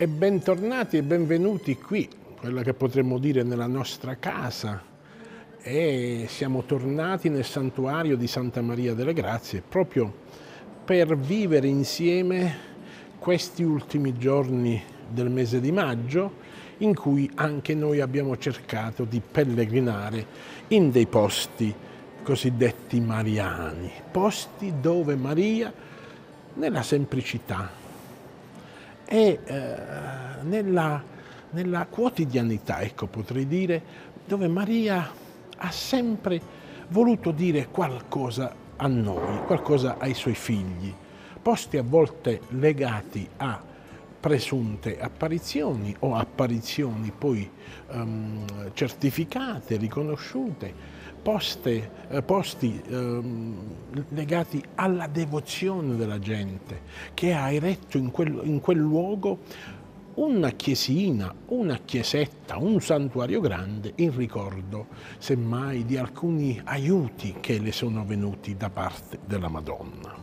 E bentornati e benvenuti qui, quella che potremmo dire nella nostra casa. E siamo tornati nel santuario di Santa Maria delle Grazie proprio per vivere insieme questi ultimi giorni del mese di maggio in cui anche noi abbiamo cercato di pellegrinare in dei posti cosiddetti mariani, posti dove Maria nella semplicità, e eh, nella, nella quotidianità, ecco potrei dire, dove Maria ha sempre voluto dire qualcosa a noi, qualcosa ai suoi figli, posti a volte legati a presunte apparizioni o apparizioni poi um, certificate, riconosciute, poste, eh, posti eh, legati alla devozione della gente che ha eretto in quel, in quel luogo una chiesina, una chiesetta, un santuario grande in ricordo, semmai, di alcuni aiuti che le sono venuti da parte della Madonna.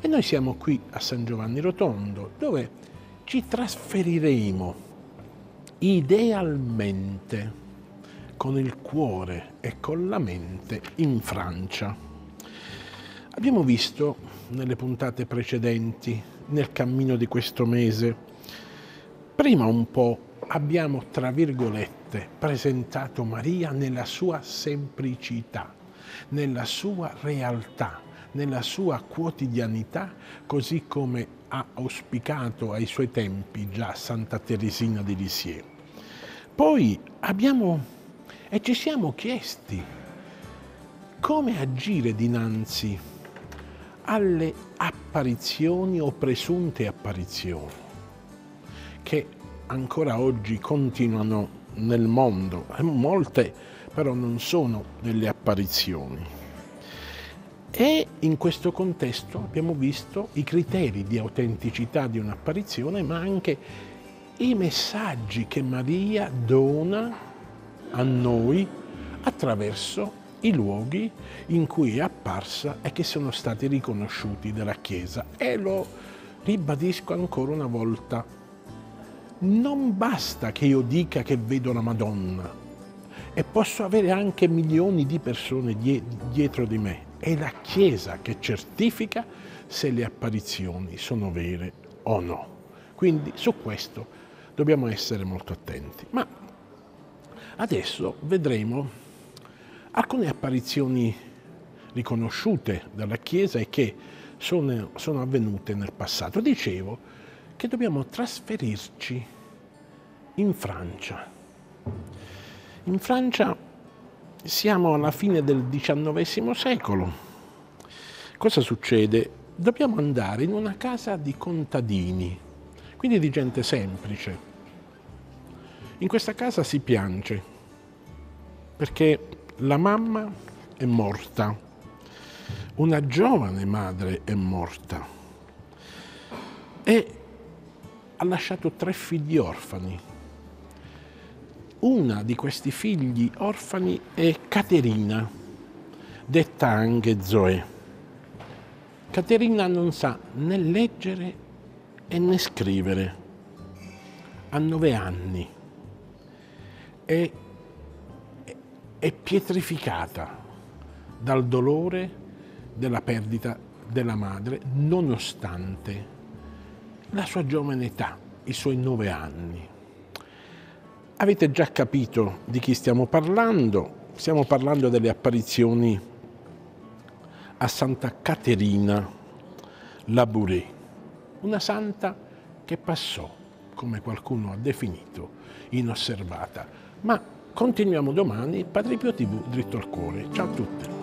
E noi siamo qui a San Giovanni Rotondo, dove ci trasferiremo idealmente con il cuore e con la mente in Francia. Abbiamo visto nelle puntate precedenti, nel cammino di questo mese, prima un po' abbiamo, tra virgolette, presentato Maria nella sua semplicità, nella sua realtà, nella sua quotidianità, così come ha auspicato ai suoi tempi già Santa Teresina di Lisieux. Poi abbiamo e ci siamo chiesti come agire dinanzi alle apparizioni o presunte apparizioni che ancora oggi continuano nel mondo, molte però non sono delle apparizioni. E in questo contesto abbiamo visto i criteri di autenticità di un'apparizione, ma anche i messaggi che Maria dona a noi attraverso i luoghi in cui è apparsa e che sono stati riconosciuti dalla Chiesa. E lo ribadisco ancora una volta, non basta che io dica che vedo la Madonna e posso avere anche milioni di persone dietro di me. È la Chiesa che certifica se le apparizioni sono vere o no. Quindi su questo dobbiamo essere molto attenti. Ma Adesso vedremo alcune apparizioni riconosciute dalla Chiesa e che sono, sono avvenute nel passato. Dicevo che dobbiamo trasferirci in Francia. In Francia siamo alla fine del XIX secolo. Cosa succede? Dobbiamo andare in una casa di contadini, quindi di gente semplice. In questa casa si piange perché la mamma è morta, una giovane madre è morta e ha lasciato tre figli orfani. Una di questi figli orfani è Caterina, detta anche Zoe. Caterina non sa né leggere né scrivere. Ha nove anni e è pietrificata dal dolore della perdita della madre, nonostante la sua giovane età, i suoi nove anni. Avete già capito di chi stiamo parlando? Stiamo parlando delle apparizioni a Santa Caterina Labouré, una santa che passò, come qualcuno ha definito, inosservata, ma Continuiamo domani, Padre TV, dritto al cuore. Ciao a tutti.